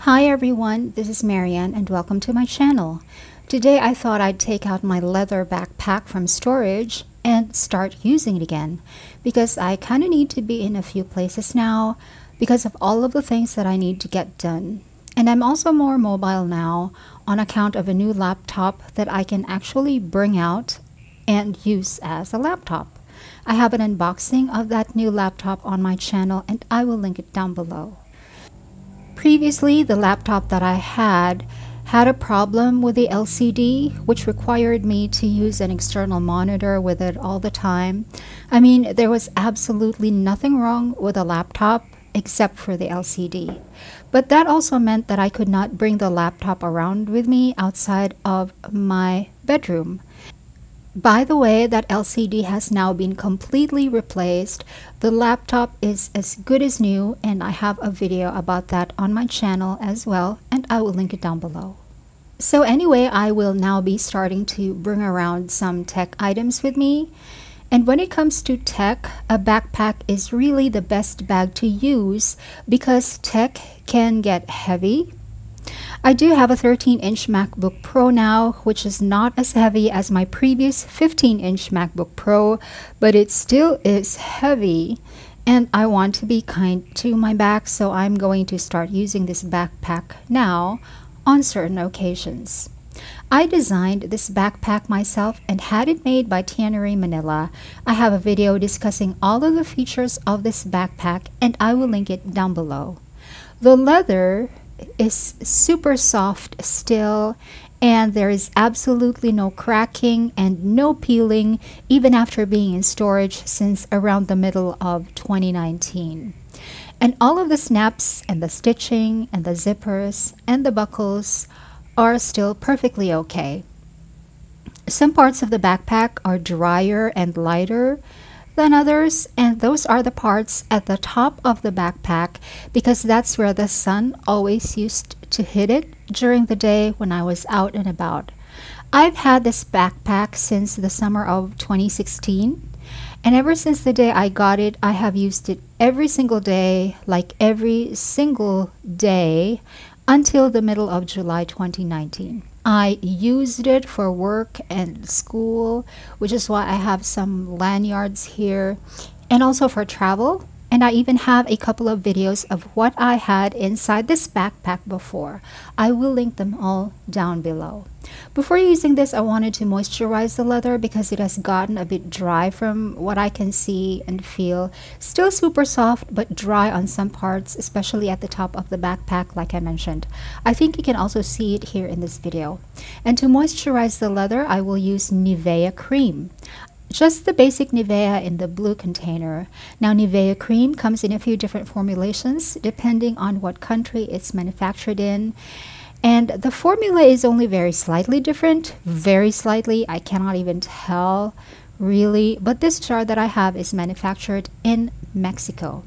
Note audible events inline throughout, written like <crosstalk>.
Hi everyone, this is Marianne and welcome to my channel. Today I thought I'd take out my leather backpack from storage and start using it again because I kind of need to be in a few places now because of all of the things that I need to get done. And I'm also more mobile now on account of a new laptop that I can actually bring out and use as a laptop. I have an unboxing of that new laptop on my channel and I will link it down below. Previously, the laptop that I had had a problem with the LCD, which required me to use an external monitor with it all the time. I mean, there was absolutely nothing wrong with the laptop except for the LCD. But that also meant that I could not bring the laptop around with me outside of my bedroom. By the way, that LCD has now been completely replaced. The laptop is as good as new and I have a video about that on my channel as well and I will link it down below. So anyway, I will now be starting to bring around some tech items with me. And when it comes to tech, a backpack is really the best bag to use because tech can get heavy, I do have a 13 inch MacBook Pro now, which is not as heavy as my previous 15 inch MacBook Pro, but it still is heavy. And I want to be kind to my back, so I'm going to start using this backpack now on certain occasions. I designed this backpack myself and had it made by Tannery Manila. I have a video discussing all of the features of this backpack and I will link it down below. The leather is super soft still and there is absolutely no cracking and no peeling even after being in storage since around the middle of 2019. And all of the snaps and the stitching and the zippers and the buckles are still perfectly okay. Some parts of the backpack are drier and lighter than others, and those are the parts at the top of the backpack because that's where the sun always used to hit it during the day when I was out and about. I've had this backpack since the summer of 2016, and ever since the day I got it, I have used it every single day, like every single day until the middle of July 2019. I used it for work and school, which is why I have some lanyards here, and also for travel. And I even have a couple of videos of what I had inside this backpack before. I will link them all down below. Before using this, I wanted to moisturize the leather because it has gotten a bit dry from what I can see and feel. Still super soft, but dry on some parts, especially at the top of the backpack, like I mentioned. I think you can also see it here in this video. And to moisturize the leather, I will use Nivea cream just the basic Nivea in the blue container. Now Nivea cream comes in a few different formulations depending on what country it's manufactured in. And the formula is only very slightly different, very slightly. I cannot even tell really, but this jar that I have is manufactured in Mexico.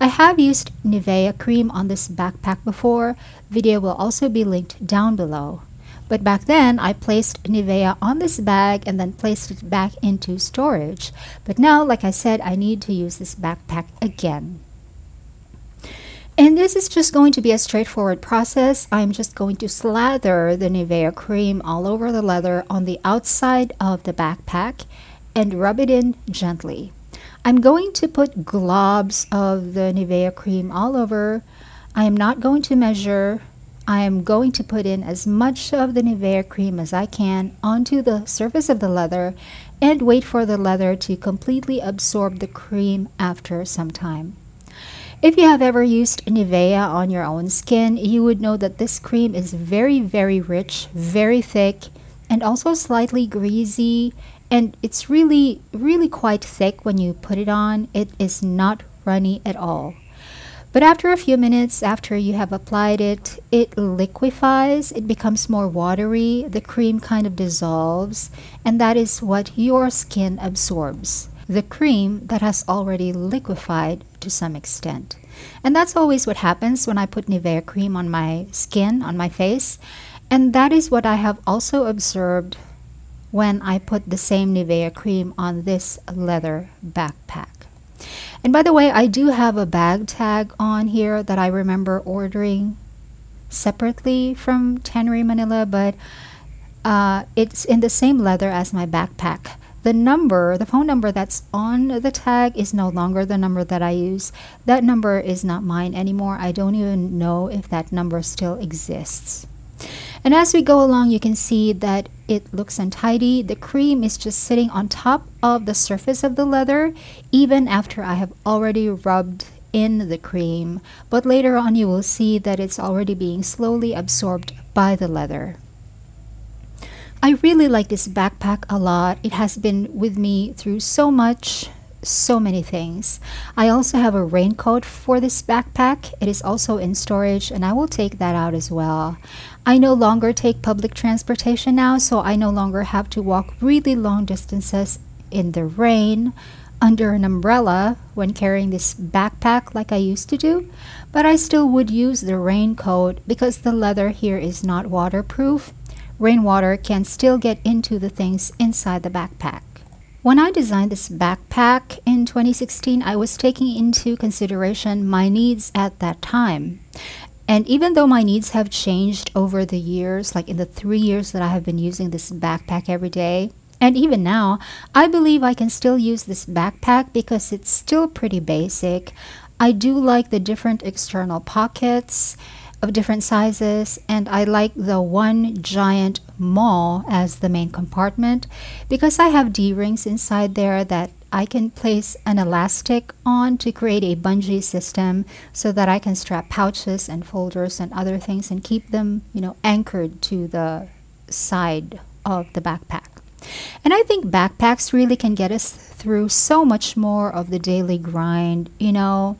I have used Nivea cream on this backpack before. Video will also be linked down below. But back then, I placed Nivea on this bag and then placed it back into storage. But now, like I said, I need to use this backpack again. And this is just going to be a straightforward process. I'm just going to slather the Nivea cream all over the leather on the outside of the backpack and rub it in gently. I'm going to put globs of the Nivea cream all over. I am not going to measure I am going to put in as much of the Nivea cream as I can onto the surface of the leather and wait for the leather to completely absorb the cream after some time. If you have ever used Nivea on your own skin, you would know that this cream is very, very rich, very thick, and also slightly greasy. And it's really, really quite thick when you put it on. It is not runny at all. But after a few minutes after you have applied it, it liquefies, it becomes more watery, the cream kind of dissolves, and that is what your skin absorbs. The cream that has already liquefied to some extent. And that's always what happens when I put Nivea cream on my skin, on my face. And that is what I have also observed when I put the same Nivea cream on this leather backpack. And by the way, I do have a bag tag on here that I remember ordering separately from Tannery Manila, but uh, it's in the same leather as my backpack. The number, the phone number that's on the tag is no longer the number that I use. That number is not mine anymore. I don't even know if that number still exists. And as we go along, you can see that it looks untidy. The cream is just sitting on top of the surface of the leather, even after I have already rubbed in the cream. But later on, you will see that it's already being slowly absorbed by the leather. I really like this backpack a lot. It has been with me through so much, so many things. I also have a raincoat for this backpack. It is also in storage and I will take that out as well. I no longer take public transportation now, so I no longer have to walk really long distances in the rain under an umbrella when carrying this backpack like I used to do, but I still would use the raincoat because the leather here is not waterproof rainwater can still get into the things inside the backpack. When I designed this backpack in 2016, I was taking into consideration my needs at that time. And even though my needs have changed over the years, like in the three years that I have been using this backpack every day, and even now, I believe I can still use this backpack because it's still pretty basic. I do like the different external pockets of different sizes and I like the one giant mall as the main compartment because I have D-rings inside there that I can place an elastic on to create a bungee system so that I can strap pouches and folders and other things and keep them, you know, anchored to the side of the backpack. And I think backpacks really can get us through so much more of the daily grind, you know,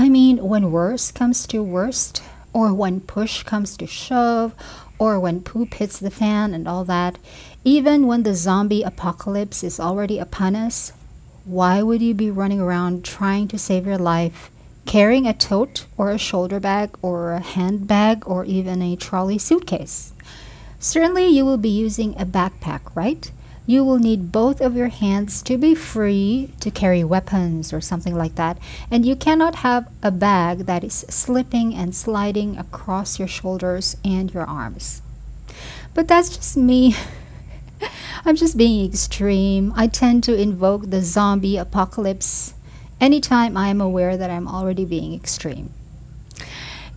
I mean, when worst comes to worst, or when push comes to shove, or when poop hits the fan and all that, even when the zombie apocalypse is already upon us, why would you be running around trying to save your life, carrying a tote or a shoulder bag or a handbag or even a trolley suitcase? Certainly, you will be using a backpack, right? You will need both of your hands to be free to carry weapons or something like that. And you cannot have a bag that is slipping and sliding across your shoulders and your arms. But that's just me. <laughs> I'm just being extreme. I tend to invoke the zombie apocalypse anytime I am aware that I'm already being extreme.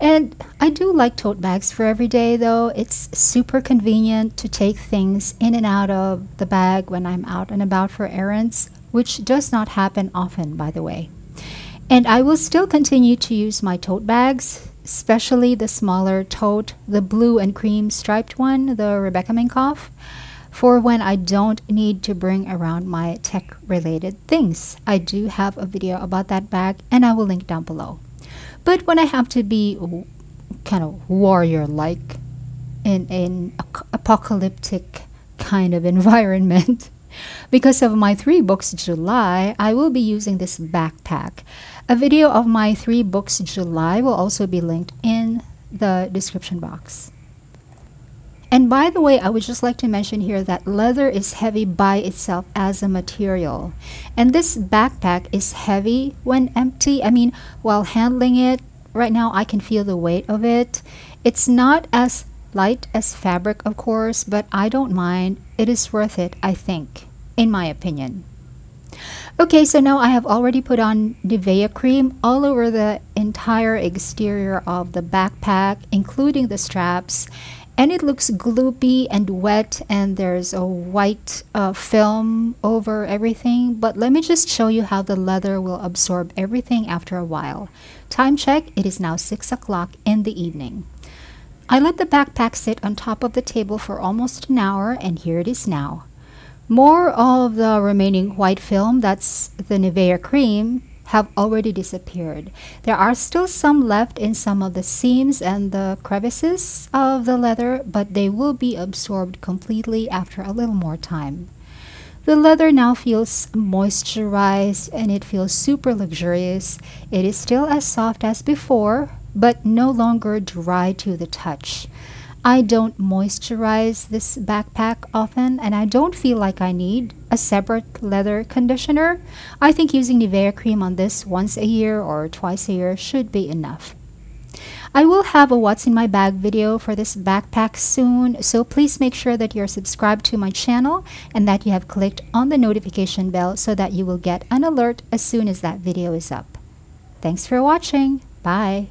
And I do like tote bags for every day though. It's super convenient to take things in and out of the bag when I'm out and about for errands, which does not happen often, by the way. And I will still continue to use my tote bags, especially the smaller tote, the blue and cream striped one, the Rebecca Minkoff, for when I don't need to bring around my tech related things. I do have a video about that bag and I will link down below. But when I have to be kind of warrior like in an apocalyptic kind of <laughs> environment, because of my three books July, I will be using this backpack. A video of my three books July will also be linked in the description box. And by the way, I would just like to mention here that leather is heavy by itself as a material. And this backpack is heavy when empty. I mean, while handling it, right now I can feel the weight of it. It's not as light as fabric, of course, but I don't mind. It is worth it, I think, in my opinion. Okay, so now I have already put on Nivea cream all over the entire exterior of the backpack, including the straps and it looks gloopy and wet and there's a white uh, film over everything. But let me just show you how the leather will absorb everything after a while. Time check it is now six o'clock in the evening. I let the backpack sit on top of the table for almost an hour and here it is now. More of the remaining white film that's the Nivea cream have already disappeared. There are still some left in some of the seams and the crevices of the leather, but they will be absorbed completely after a little more time. The leather now feels moisturized and it feels super luxurious. It is still as soft as before, but no longer dry to the touch. I don't moisturize this backpack often and I don't feel like I need a separate leather conditioner. I think using Nivea cream on this once a year or twice a year should be enough. I will have a what's in my bag video for this backpack soon, so please make sure that you're subscribed to my channel and that you have clicked on the notification bell so that you will get an alert as soon as that video is up. Thanks for watching. Bye.